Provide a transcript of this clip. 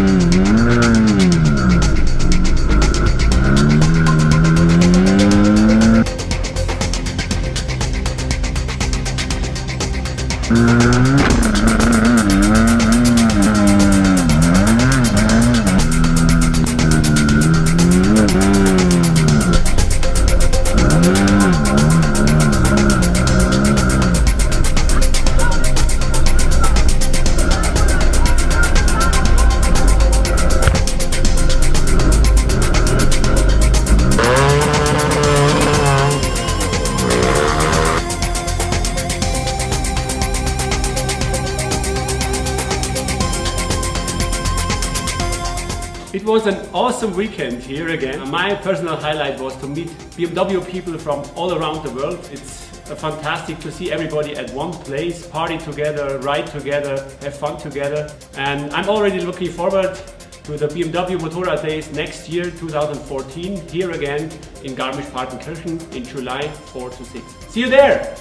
Mm-hmm. mm-hmm. It was an awesome weekend here again. My personal highlight was to meet BMW people from all around the world. It's uh, fantastic to see everybody at one place, party together, ride together, have fun together. And I'm already looking forward to the BMW Motorrad Days next year, 2014, here again in Garmisch-Partenkirchen in July 4 to 6. See you there!